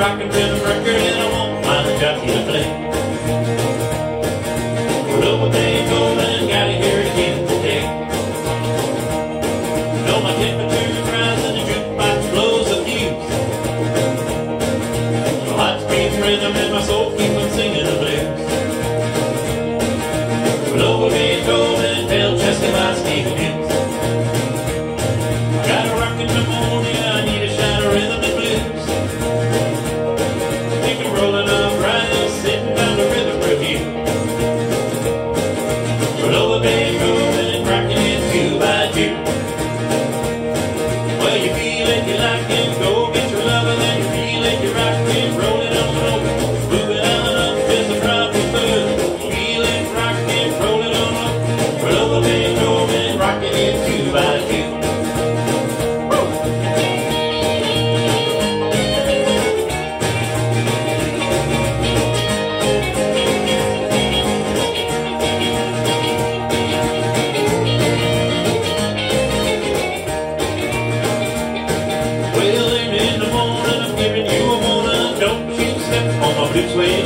Rockin' rhythm record and I won't find a jockey to play. Well, oh, but they go and gotta hear it again today. You know my temperature's rising, the jukebox blows the fuse. The hot speed rhythm in my soul. It,